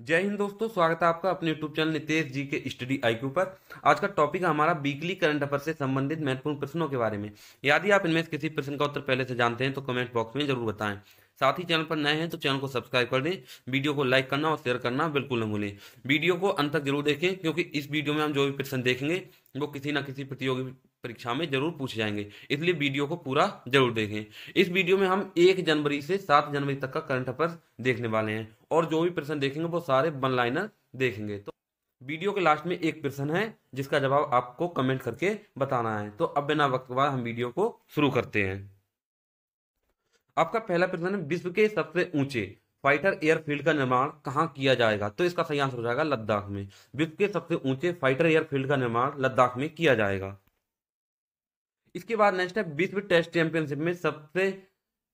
जय हिंद दोस्तों, स्वागत है आपका अपने यूट्यूब चैनल नितेश जी के स्टडी आईक्यू पर आज का टॉपिक है हमारा वीकली करंट अफेयर से संबंधित महत्वपूर्ण प्रश्नों के बारे में। यदि आप इनमें से किसी प्रश्न का उत्तर पहले से जानते हैं तो कमेंट बॉक्स में ज़रूर बताएँ। साथ ही चैनल पर नए हैं तो चैनल को सब्सक्राइब कर दें। वीडियो को लाइक करना और शेयर करना बिल्कुल न भूलें। वीडियो को अंत तक ज़रूर देखें, क्योंकि इस वीडियो में हम जो भी प्रश्न देखेंगे, वो किसी न किसी प्रतियोगी परीक्षा में ज़रूर पूछे जाएँगे। इसलिए वीडियो को पूरा ज़रूर देखें। इस वीडियो में हम एक जनवरी से सात जनवरी तक का करंट अफेयर देखने वाले हैं और जो भी प्रश्न देखेंगे, वो सारे वन लाइनर देखेंगे। तो वीडियो के लास्ट में एक प्रश्न है, जिसका जवाब आपको कमेंट करके बताना है। तो अब बिना वक्त बाद हम वीडियो को शुरू करते हैं। आपका पहला प्रश्न है, विश्व के सबसे ऊँचे फाइटर एयरफील्ड का निर्माण कहाँ किया जाएगा? तो इसका सही आंसर हो जाएगा लद्दाख में। विश्व के सबसे ऊँचे फाइटर एयरफील्ड का निर्माण लद्दाख में किया जाएगा। इसके बाद नेक्स्ट है विश्व टेस्ट चैंपियनशिप में सबसे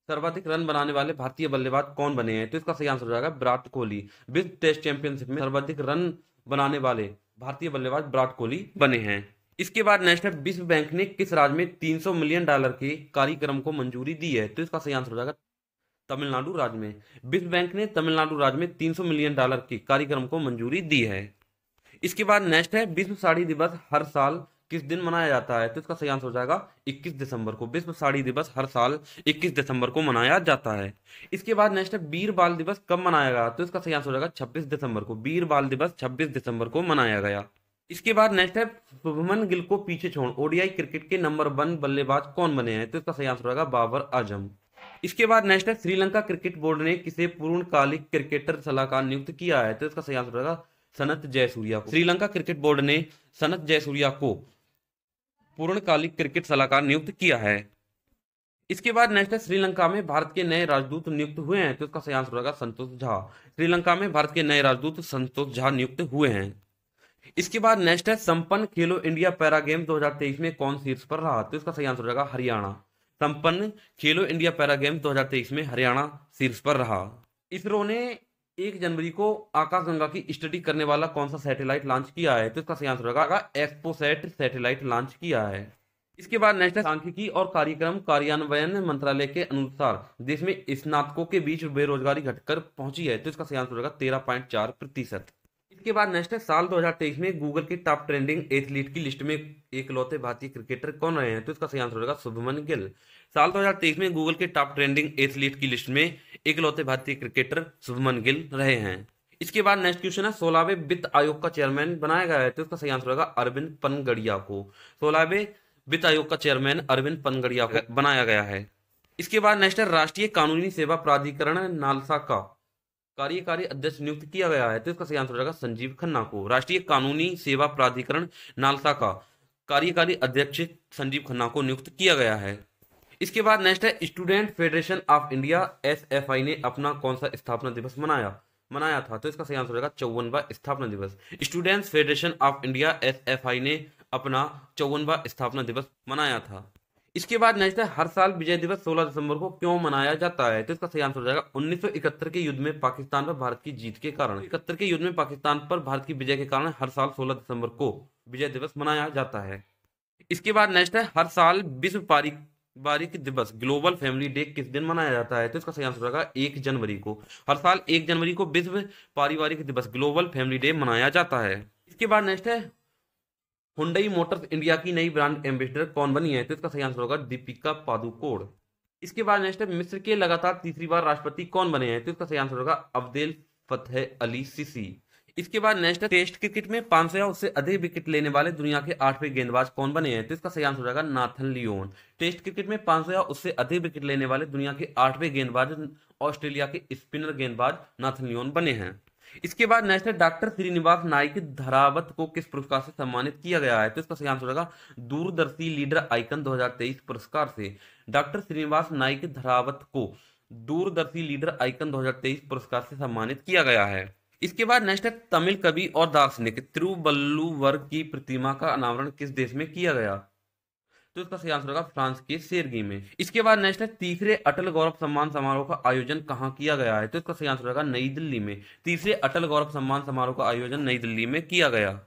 सर्वाधिक रन बनाने वाले भारतीय बल्लेबाज कौन बने हैं? तो इसका सही आंसर हो जाएगा विराट कोहली। विश्व टेस्ट चैंपियनशिप में सर्वाधिक रन बनाने वाले भारतीय बल्लेबाज विराट कोहली बने हैं। इसके बाद नेशनल विश्व बैंक ने किस राज्य में 300 मिलियन डॉलर के कार्यक्रम को मंजूरी दी है? तो इसका सही आंसर हो जाएगा तमिलनाडु राज्य में। विश्व बैंक ने तमिलनाडु राज्य में 300 मिलियन डॉलर के कार्यक्रम को मंजूरी दी है। इसके बाद नेक्स्ट है विश्व साड़ी दिवस हर साल किस दिन मनाया जाता है? तो इसका सही आंसर हो जाएगा 21 दिसंबर को। विश्व साड़ी दिवस हर साल 21 दिसंबर को मनाया जाता है। इसके बाद नेक्स्ट है वीर बाल दिवस कब मनाया गया? तो इसका सही आंसर हो जाएगा 26 दिसंबर को। वीर बाल दिवस 26 दिसंबर को मनाया गया। इसके बाद नेक्स्ट है शुभमन गिल को पीछे छोड़। ओडीआई क्रिकेट के नंबर वन बल्लेबाज कौन बने हैं? तो इसका सही आंसर होगा बाबर आज़म। इसके बाद नेक्स्ट है, श्रीलंका क्रिकेट बोर्ड ने किसे पूर्णकालिक क्रिकेटर सलाहकार नियुक्त किया है? तो इसका सही आंसर होगा सनत जयसूर्या को। श्रीलंका क्रिकेट बोर्ड ने सनत जयसूर्या को पूर्णकालिक क्रिकेट सलाहकार नियुक्त किया है। इसके बाद नेक्स्ट है श्रीलंका में भारत के नए राजदूत नियुक्त हुए हैं तो इसका सही आंसर होगा संतोष झा। श्रीलंका में भारत के नए राजदूत संतोष झा नियुक्त हुए हैं। इसके बाद नेक्स्ट है संपन्न खेलो इंडिया पैरा गेम 2023 में कौन शीर्ष पर रहा तो इसका सही आंसर होगा हरियाणा। संपन्न खेलो इंडिया पैरा गेम 2023 में हरियाणा शीर्ष पर रहा। इसरो ने एक जनवरी को आकाशगंगा की स्टडी करने वाला कौन सा सैटेलाइट लॉन्च किया है? तो इसका सही आंसर होगा एक्सपोसेट सैटेलाइट लॉन्च किया है। इसके बाद नेक्स्ट सांख्यिकी और कार्यक्रम कार्यान्वयन मंत्रालय के अनुसार देश में स्नातकों के बीच बेरोजगारी घटकर पहुँची है। तो इसका सही आंसर होगा तेरह पॉइंट चार प्रतिशत। इसके बाद है साल 2023 में गूगल के टॉप ट्रेंडिंग एथलीट की लिस्ट में एकलौते भारतीय क्रिकेटर कौन रहे हैं? तो इसका सही आंसर होगा शुभमन गिल। साल 2023 में गूगल के टॉप ट्रेंडिंग एथलीट की लिस्ट में एकलौते भारतीय क्रिकेटर शुभमन गिल रहे हैं। इसके बाद नेक्स्ट क्वेश्चन है सोलहवें वित्त आयोग का चेयरमैन बनाया गया है तो इसका सही आंसर होगा अरविंद पनगड़िया को। सोलहवें वित्त आयोग का चेयरमैन अरविंद पनगड़िया को बनाया गया है। इसके बाद नेक्स्ट है, राष्ट्रीय कानूनी सेवा प्राधिकरण नालसा का कार्यकारी अध्यक्ष नियुक्त किया गया है तो इसका सही आंसर हो जाएगा संजीव खन्ना को। राष्ट्रीय कानूनी सेवा प्राधिकरण नालसा का कार्यकारी अध्यक्ष संजीव खन्ना को नियुक्त किया गया है। इसके बाद नेक्स्ट है Student Federation of India SFI ने अपना कौन सा स्थापना दिवस मनाया? मनाया था। तो इसका सही आंसर हो जाएगा चौवनवा स्थापना दिवस। Students Federation of India SFI ने अपना चौवनवा स्थापना दिवस मनाया था। इसके बाद नेक्स्ट है, हर साल विजय दिवस 16 दिसंबर को क्यों मनाया जाता है? तो इसका सही आंसर हो जाएगा 1971 के युद्ध में पाकिस्तान पर भारत की जीत के कारण। इकहत्तर के युद्ध में पाकिस्तान पर भारत की विजय के कारण हर साल 16 दिसंबर को विजय दिवस मनाया जाता है। इसके बाद नेक्स्ट है, हर साल विश्व पारिवारिक दिवस ग्लोबल फैमिली डे किस दिन मनाया जाता है? तो इसका सही आंसर होगा एक जनवरी को। हर साल एक जनवरी को विश्व पारिवारिक दिवस, ग्लोबल फैमिली डे मनाया जाता है। इसके बाद नेक्स्ट है हुंडई मोटर्स इंडिया की नई ब्रांड एम्बेसडर कौन बनी है? तो इसका सही आंसर होगा दीपिका पादुकोण। इसके बाद नेक्स्ट है, मिस्र के लगातार तीसरी बार राष्ट्रपति कौन बने हैं? तो इसका सही आंसर होगा अब्देल फतेह अली सीसी। इसके बाद नेशनल टेस्ट क्रिकेट में पाँच या उससे अधिक विकेट लेने वाले दुनिया के आठवें गेंदबाज कौन बने हैं? तो इसका सही आंसर हो जाएगा नाथन लियोन। टेस्ट क्रिकेट में पाँच या उससे अधिक विकेट लेने वाले दुनिया के आठवें गेंदबाज, ऑस्ट्रेलिया के स्पिनर गेंदबाज नाथन लियोन बने हैं। इसके बाद नेशनल डॉक्टर श्रीनिवास नाइक धरावत को किस पुरस्कार से सम्मानित किया गया है? तो इसका सही आंसर होगा दूरदर्शी लीडर आइकन 2023 पुरस्कार से। डॉक्टर श्रीनिवास नाइक धरावत को दूरदर्शी लीडर आइकन 2023 पुरस्कार से सम्मानित किया गया है। इसके बाद नेक्स्ट है तमिल कवि और दार्शनिक। तिरुवल्लुवर की प्रतिमा का अनावरण किस देश में किया गया? तो इसका सही आंसर होगा फ्रांस के सेरगी में। इसके बाद नेक्स्ट है तीसरे अटल गौरव सम्मान समारोह का आयोजन कहाँ किया गया है? तो इसका सही आंसर होगा नई दिल्ली में। तीसरे अटल गौरव सम्मान समारोह का आयोजन नई दिल्ली में किया गया।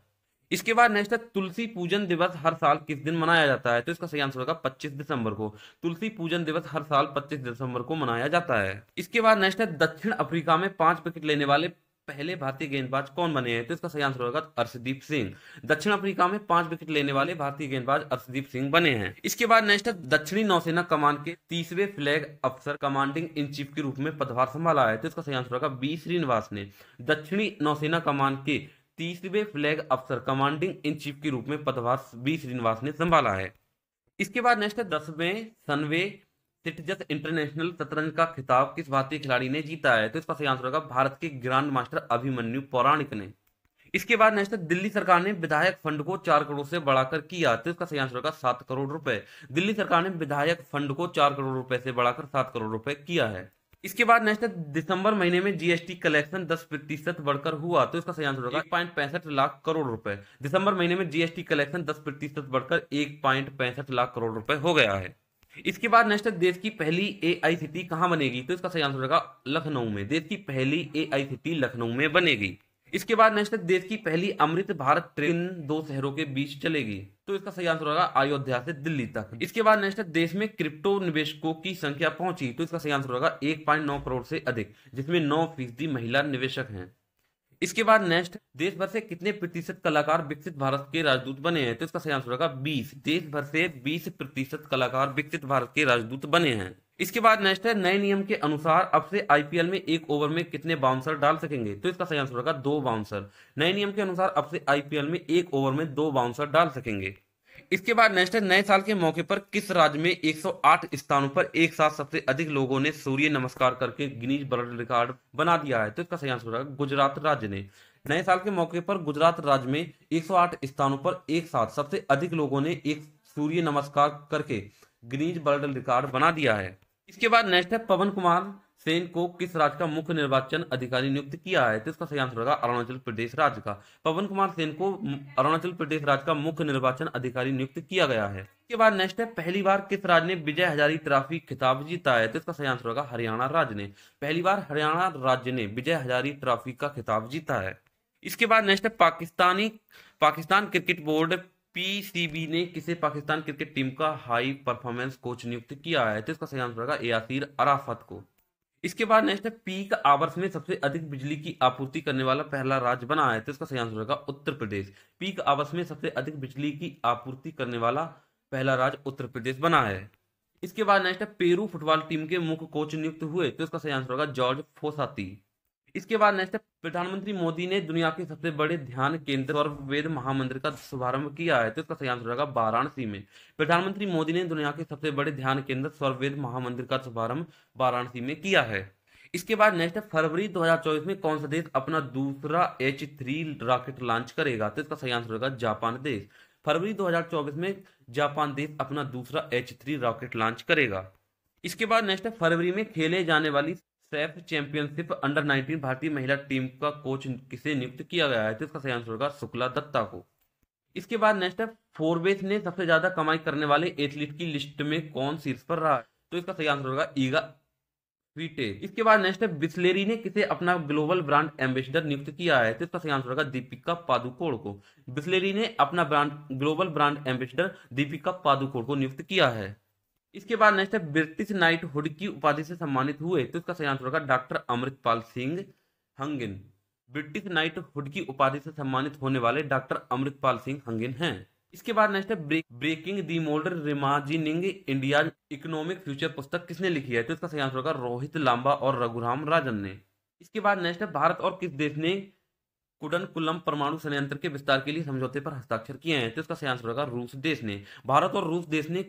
इसके बाद नेक्स्ट है तुलसी पूजन दिवस हर साल किस दिन मनाया जाता है? तो इसका सही आंसर होगा 25 दिसंबर को। तुलसी पूजन दिवस हर साल 25 दिसंबर को मनाया जाता है। इसके बाद नेक्स्ट है दक्षिण अफ्रीका में पाँच विकेट लेने वाले पहले भारतीय गेंदबाज कौन बने हैं? तो इसका सही आंसर होगा अर्शदीप सिंह। दक्षिण अफ्रीका में पाँच विकेट लेने वाले भारतीय गेंदबाज अर्शदीप सिंह बने हैं। इसके बाद नेक्स्ट दक्षिणी नौसेना कमान के तीसरे फ्लैग अफसर कमांडिंग इन चीफ के रूप में पदभार संभाला है। तो इसका सही आंसर होगा बी श्रीनिवास ने। दक्षिणी नौसेना कमान के तीसरे फ्लैग अफसर कमांडिंग इन चीफ के रूप में पदभार बी श्रीनिवास ने संभाला है। इसके बाद नेक्स्ट है, दसवें सनवे सिटजस इंटरनेशनल शतरंज का खिताब किस भारतीय खिलाड़ी ने जीता है? तो इसका सही आंसर होगा भारत के ग्रांड मास्टर अभिमन्यु पौराणिक ने। इसके बाद नेक्स्ट दिल्ली सरकार ने विधायक फंड को चार करोड़ से बढ़ाकर किया। तो इसका सही आंसर होगा सात करोड़ रुपए। दिल्ली सरकार ने विधायक फंड को चार करोड़ रुपए से बढ़ाकर सात करोड़ रुपए किया है। इसके बाद नेक्स्ट दिसंबर महीने में जीएसटी कलेक्शन 10 प्रतिशत बढ़कर हुआ। तो इसका सही आंसर होगा पॉइंट पैंसठ लाख करोड़ रुपए। दिसंबर महीने में जीएसटी कलेक्शन 10 प्रतिशत बढ़कर एक पॉइंट पैंसठ लाख करोड़ रुपए हो गया है। इसके बाद नेक्स्ट देश की पहली ए आई सिटी कहाँ बनेगी? तो इसका सही आंसर होगा लखनऊ में। देश की पहली ए आई सिटी लखनऊ में बनेगी। इसके बाद नेक्स्ट देश की पहली अमृत भारत ट्रेन दो शहरों के बीच चलेगी। तो इसका सही आंसर होगा अयोध्या से दिल्ली तक। इसके बाद नेक्स्ट देश में क्रिप्टो निवेशकों की संख्या पहुँची। तो इसका सही आंसर होगा एक पॉइंट नौ करोड़ से अधिक, जिसमें नौ फ़ीसदी महिला निवेशक हैं। इसके बाद नेक्स्ट देश भर से कितने प्रतिशत कलाकार विकसित भारत के राजदूत बने हैं? तो इसका सही आंसर होगा बीस। देश भर से बीस प्रतिशत कलाकार विकसित भारत के राजदूत बने हैं। इसके बाद नेक्स्ट है, नए नियम के अनुसार अब से आईपीएल में एक ओवर में कितने बाउंसर डाल सकेंगे? तो इसका सही आंसर होगा दो बाउंसर नए नियम के अनुसार अब से आईपीएल में एक ओवर में दो बाउंसर डाल सकेंगे। इसके बाद नेक्स्ट नए साल के मौके पर किस राज्य में 108 स्थानों पर एक साथ सबसे अधिक लोगों ने सूर्य नमस्कार करके गिनीज वर्ल्ड रिकॉर्ड बना दिया है? तो इसका सही आंसर होगा गुजरात राज्य ने। नए साल के मौके पर गुजरात राज्य में 108 स्थानों पर एक साथ सबसे अधिक लोगों ने एक सूर्य नमस्कार करके गिनीज वर्ल्ड रिकॉर्ड बना दिया है। इसके बाद नेक्स्ट है, पवन कुमार सेन को किस राज्य का मुख्य निर्वाचन अधिकारी नियुक्त किया है? तो इसका सही आंसर होगा अरुणाचल प्रदेश राज्य का। पवन कुमार सेन को अरुणाचल प्रदेश राज्य का मुख्य निर्वाचन अधिकारी नियुक्त किया गया है। इसके बाद नेक्स्ट है, पहली बार किस राज्य ने विजय हजारी ट्रॉफी खिताब जीता है? तो इसका सही आंसर होगा हरियाणा राज्य ने। पहली बार हरियाणा राज्य ने विजय हजारी ट्रॉफी का खिताब जीता है। इसके बाद नेक्स्ट है, Pakistani, Pakistan cricket board PCB ने किसे पाकिस्तान क्रिकेट टीम का हाई परफॉर्मेंस कोच नियुक्त किया है? तो इसका सही आंसर होगा यासिर अराफत को। इसके बाद नेक्स्ट है पीक आवर्स में सबसे अधिक बिजली की आपूर्ति करने वाला पहला राज्य बना है तो इसका सही आंसर होगा उत्तर प्रदेश। पीक आवर्स में सबसे अधिक बिजली की आपूर्ति करने वाला पहला राज्य उत्तर प्रदेश बना है। इसके बाद नेक्स्ट है, पेरू फुटबॉल टीम के मुख्य कोच नियुक्त हुए तो इसका सही आंसर होगा जॉर्ज फोसाती। इसके बाद नेक्स्ट प्रधानमंत्री मोदी ने दुनिया के सबसे बड़े ध्यान केंद्र और वेद महामंदिर का शुभारंभ किया है। तो इसका सही आंसर होगा वाराणसी में। प्रधानमंत्री मोदी ने दुनिया के सबसे बड़े ध्यान केंद्र स्वर्वेद महामंदिर का शुभारंभ वाराणसी में किया है। इसके बाद नेक्स्ट फरवरी 2024 में कौन सा देश अपना दूसरा एच थ्री रॉकेट लॉन्च करेगा? तो इसका सही आंसर होगा जापान देश। फरवरी 2024 में जापान देश अपना दूसरा एच थ्री रॉकेट लॉन्च करेगा। इसके बाद नेक्स्ट फरवरी में खेले जाने वाली सैफ चैंपियनशिप अंडर 19 भारतीय महिला टीम का कोच किसे नियुक्त किया गया है? तो इसका सही आंसर होगा शुक्ला दत्ता को। इसके बाद नेक्स्ट है फोरबेस ने सबसे ज़्यादा कमाई करने वाले एथलीट की लिस्ट में कौन शीर्ष पर रहा? है तो इसका सही आंसर होगा ईगा इसके बाद नेक्स्ट है, बिस्लेरी ने किसे अपना ग्लोबल ब्रांड एम्बेसडर नियुक्त किया है? तो इसका सही आंसर होगा दीपिका पादुकोण को। बिस्लेरी ने अपना brand, global brand ambassador Deepika Padukone को नियुक्त किया है। इसके बाद नेक्स्ट है ब्रिटिश नाइट हुड की उपाधि से सम्मानित हुए। तो इसका सही आंसर होगा doctor Amritpal Singh Hungin. British knighthood की उपाधि से सम्मानित होने वाले डॉक्टर अमृतपाल सिंह हंगिन हैं। इसके बाद नेक्स्ट है break, breaking the mould reimagining India economic future पुस्तक किसने लिखी है? तो इसका सही आंसर होगा रोहित लांबा और रघुराम राजन ने। इसके बाद नेक्स्ट है भारत और किस देश ने कुडन कुल्लम परमाणु संयंत्र के विस्तार के लिए समझौते पर हस्ताक्षर किए हैं? तो इसका सही आंसर होगा रूस देश ने। भारत और रूस देश ने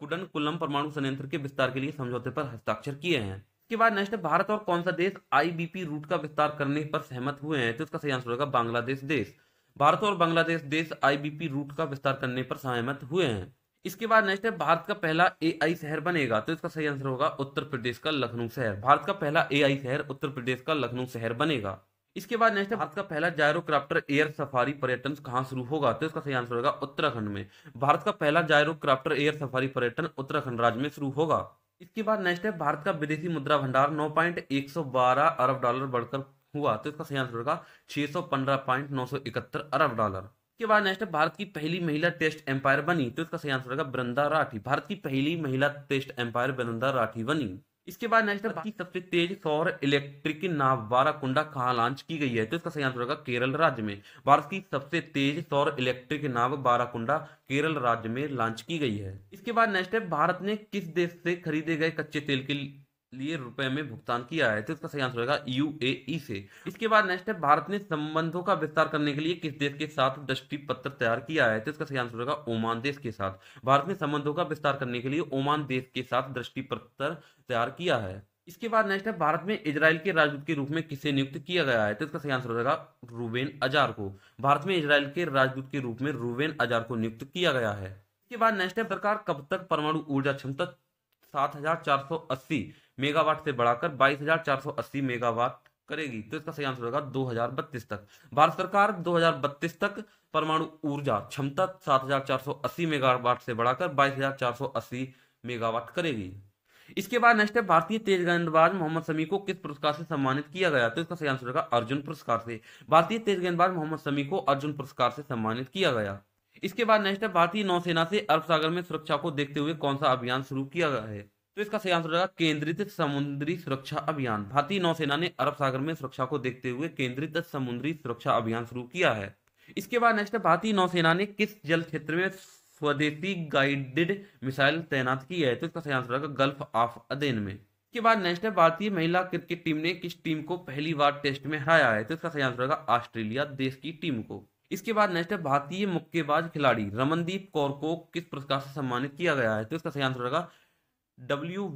कुडन कुल्लम परमाणु संयंत्र के विस्तार के लिए समझौते पर हस्ताक्षर किए हैं। इसके बाद नेक्स्ट, भारत और कौन सा देश आईबीपी रूट का विस्तार करने पर सहमत हुए हैं? तो इसका सही आंसर होगा बांग्लादेश देश। भारत और बांग्लादेश देश आईबीपी रूट का विस्तार करने पर सहमत हुए हैं। इसके बाद नेक्स्ट है भारत का पहला एआई शहर बनेगा? तो इसका सही आंसर होगा उत्तर प्रदेश का लखनऊ शहर। भारत का पहला एआई शहर उत्तर प्रदेश का लखनऊ शहर बनेगा। इसके बाद नेक्स्ट भारत का पहला जायरोक्राफ्टर एयर सफारी पर्यटन कहाँ शुरू होगा? तो इसका सही आंसर होगा उत्तराखंड में। भारत का पहला जायरोक्राफ्टर एयर सफारी पर्यटन उत्तराखंड राज्य में शुरू होगा। इसके बाद नेक्स्ट है, भारत का विदेशी मुद्रा भंडार नौ पॉइंट एक सौ बारह अरब डॉलर बढ़कर हुआ। तो इसका सही आंसर होगा छह सौ पंद्रह पॉइंट नौ सौ इकहत्तर अरब डॉलर। इसके बाद नेक्स्ट है, भारत की पहली महिला टेस्ट एम्पायर बनी। तो इसका सही आंसर होगा वृंदा राठी। भारत की पहली महिला टेस्ट एम्पायर वृंदा राठी बनी। इसके बाद नेक्स्ट है सबसे तेज सौर इलेक्ट्रिक नाव, बाराकुंडा कहा लॉन्च की गई है? तो इसका सही आंसर होगा केरल राज्य में। भारत की सबसे तेज सौर इलेक्ट्रिक नाव, बाराकुंडा, केरल राज्य में लॉन्च की गई है। इसके बाद नेक्स्ट है, भारत ने किस देश से खरीदे गए कच्चे तेल के लिए रुपए में भुगतान किया है तो इसका सही आंसर होगा यूएई से। इसके बाद नेक्स्ट है, भारत ने संबंधों का विस्तार करने के लिए किस देश के साथ दृष्टि पत्र तैयार किया है तो इसका सही आंसर होगा ओमान देश के साथ। भारत ने संबंधों का विस्तार करने के लिए ओमान देश के साथ दृष्टि पत्र तैयार किया है। इसके बाद नेक्स्ट है, भारत में इजराइल के राजदूत के रूप में किसे नियुक्त किया गया है तो इसका सही आंसर हो जाएगा रूबेन अजार को। भारत में इजराइल के राजदूत के रूप में रूबेन अजार को नियुक्त किया गया है। इसके बाद नेक्स्ट है सरकार कब तक परमाणु ऊर्जा क्षमता सात हज़ार चार सौ अस्सी मेगावाट से बढ़ाकर बाईस हज़ार चार सौ अस्सी मेगावाट करेगी। तो इसका सही आंसर होगा 2032 तक। भारत सरकार 2032 तक परमाणु ऊर्जा क्षमता 7480 मेगावाट से बढ़ाकर 22480 मेगावाट करेगी। इसके बाद नेक्स्ट है, भारतीय तेज गेंदबाज मोहम्मद समी को किस पुरस्कार से सम्मानित किया गया? तो इसका सही आंसर होगा अर्जुन पुरस्कार से। भारतीय तेज गेंदबाज मोहम्मद समी को अर्जुन पुरस्कार से सम्मानित किया गया। इसके बाद नेक्स्ट है, भारतीय नौसेना से अरब सागर में सुरक्षा को देखते हुए कौन सा अभियान शुरू किया गया है? तो इसका सही आंसर होगा केंद्रित समुद्री सुरक्षा अभियान। भारतीय नौसेना ने अरब सागर में सुरक्षा को देखते हुए केंद्रित समुद्री सुरक्षा अभियान शुरू किया है। इसके बाद नेक्स्ट भारतीय नौसेना ने किस जल क्षेत्र में स्वदेशी गाइडेड मिसाइल तैनात की है? तो इसका सही आंसर होगा गल्फ ऑफ़ अदेन में। इसके बाद नेक्स्ट है, भारतीय महिला क्रिकेट टीम ने किस टीम को पहली बार टेस्ट में हराया है? तो इसका सही आंसर होगा ऑस्ट्रेलिया देश की टीम को। इसके बाद नेक्स्ट है भारतीय मुक्केबाज खिलाड़ी। रमनदीप कौर को किस पुरस्कार से सम्मानित किया गया है? तो इसका सही आंसर होगा डब्ल्यू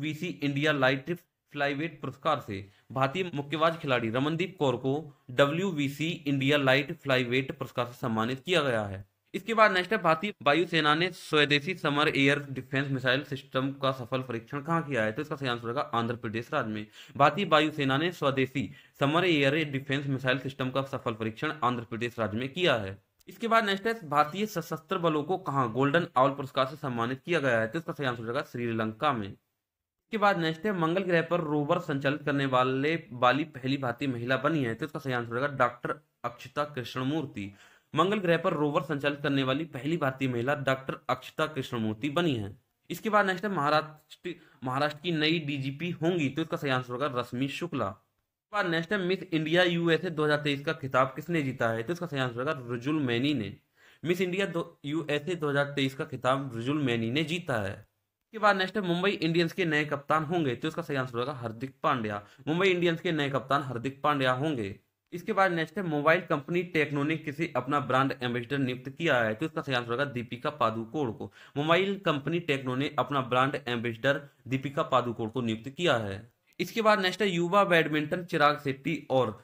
इंडिया लाइट फ्लाईवेट पुरस्कार से। भारतीय मुक्केबाज खिलाड़ी रमनदीप कौर को डब्ल्यूवीसी इंडिया लाइट फ्लाईवेट पुरस्कार से सम्मानित किया गया है। इसके बाद नेक्स्ट है, भारतीय वायुसेना ने स्वदेशी Samar air defence missile system का सफल परीक्षण कहाँ किया है? तो इसका सही आंसर होगा आंध्र प्रदेश राज्य में। भारतीय वायुसेना ने स्वदेशी Samar air defence missile system का सफल परीक्षण आंध्र प्रदेश राज्य में किया है। इसके बाद नेक्स्ट है, भारतीय सशस्त्र बलों को कहा गोल्डन आउल पुरस्कार से सम्मानित किया गया है? तो इसका सही आंसर होगा श्रीलंका में। इसके बाद नेक्स्ट है, मंगल ग्रह पर रोवर संचालित करने वाले वाली पहली भारतीय महिला बनी है। तो इसका सही आंसर होगा डॉक्टर अक्षता कृष्णमूर्ति। मंगल ग्रह पर रोवर संचालित करने वाली पहली भारतीय महिला डॉक्टर अक्षता कृष्णमूर्ति बनी है। इसके बाद नेक्स्ट है महाराष्ट्र महाराष्ट्र की नई डीजीपी होंगी तो इसका सही आंसर होगा रश्मि शुक्ला। इसके बाद नेक्स्ट है मिस इंडिया यूएसए 2023 का खिताब किसने जीता है तो इसका सही आंसर होगा रुजुल मैनी ने। मिस इंडिया यूएसए 2023 का खिताब रुजुल मैनी ने जीता है। इसके बाद नेक्स्ट है मुंबई इंडियंस के नए कप्तान होंगे तो इसका सही आंसर होगा हार्दिक पांड्या। मुंबई इंडियंस के नए कप्तान हार्दिक पांड्या होंगे। इसके बाद नेक्स्ट है मोबाइल कंपनी टेक्नो ने किसी अपना ब्रांड एम्बेसडर नियुक्त किया है तो इसका सही आंसर होगा दीपिका पादुकोण को। मोबाइल कंपनी टेक्नो ने अपना ब्रांड एम्बेसडर दीपिका पादुकोण को नियुक्त किया है। इसके बाद नेक्स्ट है, युवा बैडमिंटन चिराग शेट्टी और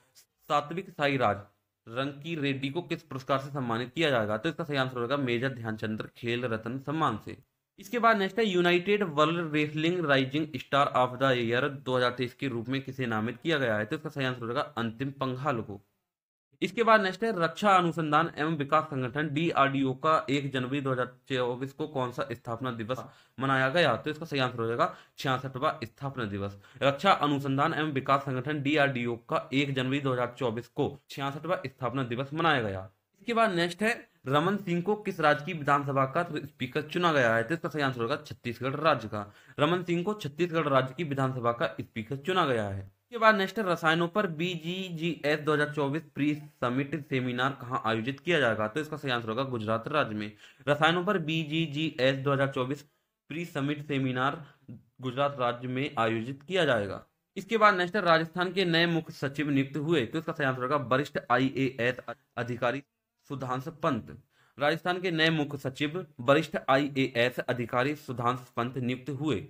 सात्विक साईराज, रंकी रेड्डी को किस पुरस्कार से सम्मानित किया जाएगा? तो इसका सही आंसर होगा मेजर ध्यानचंद्र खेल रत्न सम्मान से। इसके बाद नेक्स्ट है United World Wrestling rising star of the year 2023 के रूप में किसे नामित किया गया है? तो इसका सही आंसर होगा अंतिम पंघाल को इसके बाद नेक्स्ट है रक्षा अनुसंधान एवं विकास संगठन डीआरडीओ का एक जनवरी 2024 को कौन सा स्थापना दिवस मनाया गया? तो इसका सही आंसर हो जाएगा छियासठवा स्थापना दिवस। रक्षा अनुसंधान एवं विकास संगठन डीआरडीओ का एक जनवरी 2024 को छियासठवा स्थापना दिवस मनाया गया। इसके बाद नेक्स्ट है रमन सिंह को किस राज्य की विधानसभा का स्पीकर चुना गया है? तो इसका सही आंसर होगा छत्तीसगढ़ राज्य का। रमन सिंह को छत्तीसगढ़ राज्य की विधानसभा का स्पीकर चुना गया है। इसके बाद नेक्स्ट रसायनों पर बीजीजीएस 2024 प्री समिट सेमिनार कहाँ आयोजित किया जाएगा? तो इसका सही आंसर होगा गुजरात राज्य में। रसायनों पर VGGS 2024 pre summit seminar Gujarat राज्य में आयोजित किया जाएगा। इसके बाद नेक्स्ट राजस्थान के नए मुख्य सचिव नियुक्त हुए। तो इसका सही आंसर होगा वरिष्ठ आईएएस अधिकारी। सुधांश पंत। राजस्थान के नए मुख्य सचिव वरिष्ठ आईएएस अधिकारी सुधांश पंत नियुक्त हुए।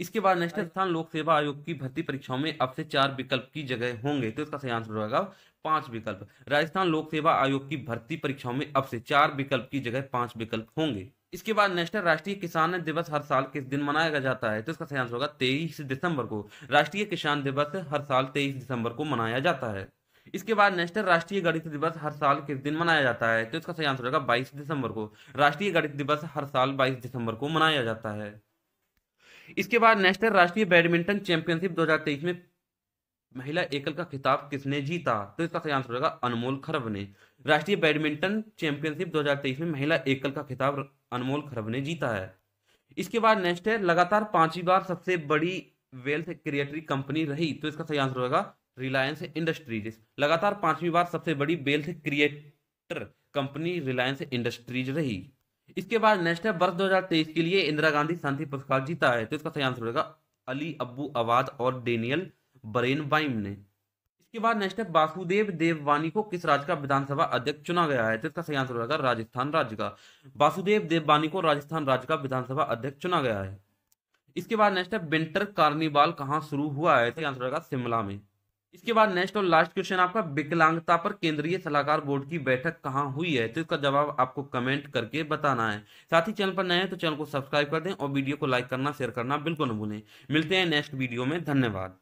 इसके बाद नेक्स्ट स्थान लोक सेवा आयोग की भर्ती परीक्षाओं में अब से चार विकल्प की जगह होंगे तो इसका सही आंसर होगा पाँच विकल्प। राजस्थान लोक सेवा आयोग की भर्ती परीक्षाओं में अब से चार विकल्प की जगह पाँच विकल्प होंगे। इसके बाद नेशनल राष्ट्रीय किसान दिवस हर साल किस दिन मनाया जाता है तो इसका सही आंसर होगा तेईस दिसंबर को। राष्ट्रीय किसान दिवस हर साल तेईस दिसंबर को मनाया जाता है। इसके बाद नेशनल राष्ट्रीय गणित दिवस हर साल किस दिन मनाया जाता है? तो इसका सही आंसर होगा बाईस दिसंबर को। राष्ट्रीय गणित दिवस हर साल बाईस दिसंबर को मनाया जाता है। इसके बाद नेशनल राष्ट्रीय बैडमिंटन चैंपियनशिप 2023 में महिला एकल का खिताब किसने जीता? तो इसका सही आंसर होगा अनमोल खरब ने। राष्ट्रीय बैडमिंटन चैंपियनशिप 2023 में महिला एकल का खिताब अनमोल खरब ने जीता है। इसके बाद नेक्स्ट है लगातार पांचवी बार सबसे बड़ी वेल्थ क्रिएटरी कंपनी रही तो इसका सही आंसर होगा रिलायंस इंडस्ट्रीज़ लगातार पांचवी बार सबसे बड़ी wealth creator company Reliance Industries रही। इसके बाद नेक्स्ट है, वर्ष 2023 के लिए इंदिरा गांधी शांति पुरस्कार जीता है। तो इसका सही आंसर होगा अली अब्बू अवाद और डेनियल बरेन बाइम ने। इसके बाद नेक्स्ट है, वासुदेव देववानी को किस राज्य का विधानसभा अध्यक्ष चुना गया है? तो इसका सही आंसर होगा राजस्थान राज्य का। वासुदेव देववानी को राजस्थान राज्य का विधानसभा अध्यक्ष चुना गया है। इसके बाद नेक्स्ट है, विंटर कार्निवाल कहाँ शुरू हुआ है? तो आंसर होगा शिमला में। इसके बाद नेक्स्ट और लास्ट क्वेश्चन आपका, विकलांगता पर केंद्रीय सलाहकार बोर्ड की बैठक कहाँ हुई है? तो इसका जवाब आपको कमेंट करके बताना है। साथ ही चैनल पर नए हैं तो चैनल को सब्सक्राइब कर दें और वीडियो को लाइक करना शेयर करना बिल्कुल न भूलें। मिलते हैं नेक्स्ट वीडियो में, धन्यवाद।